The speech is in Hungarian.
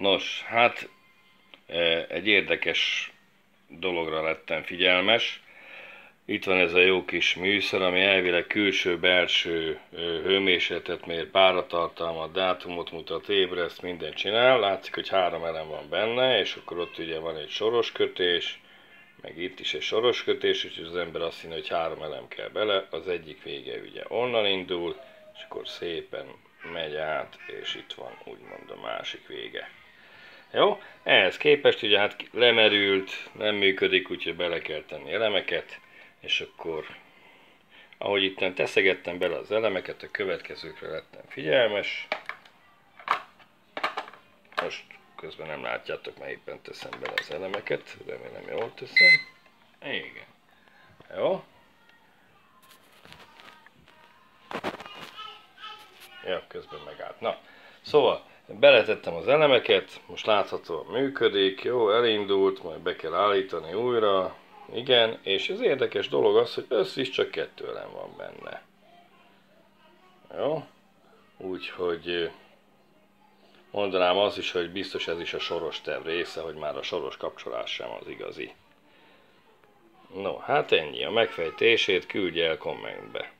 Nos, hát e, egy érdekes dologra lettem figyelmes. Itt van ez a jó kis műszer, ami elvileg külső-belső hőmérsékletet mér, páratartalmat, dátumot mutat, ébreszt, mindent csinál. Látszik, hogy három elem van benne, és akkor ott ugye van egy soros kötés, meg itt is egy soros kötés, és az ember azt hinni, hogy három elem kell bele. Az egyik vége ugye onnan indul, és akkor szépen megy át, és itt van úgymond a másik vége. Jó? Ehhez képest ugye hát lemerült, nem működik, úgyhogy bele kell tenni elemeket, és akkor ahogy itt teszegettem bele az elemeket, a következőkre lettem figyelmes. Most közben nem látjátok, mert éppen teszem bele az elemeket, remélem jól teszem. Igen. Jó. Ja, közben megállt. Na, szóval beletettem az elemeket, most láthatóan működik, jó, elindult, majd be kell állítani újra, igen, és az érdekes dolog az, hogy össze is csak kettő elem van benne. Jó, úgyhogy mondanám az is, hogy biztos ez is a soros terv része, hogy már a soros kapcsolás sem az igazi. No, hát ennyi. A megfejtését küldje el kommentbe.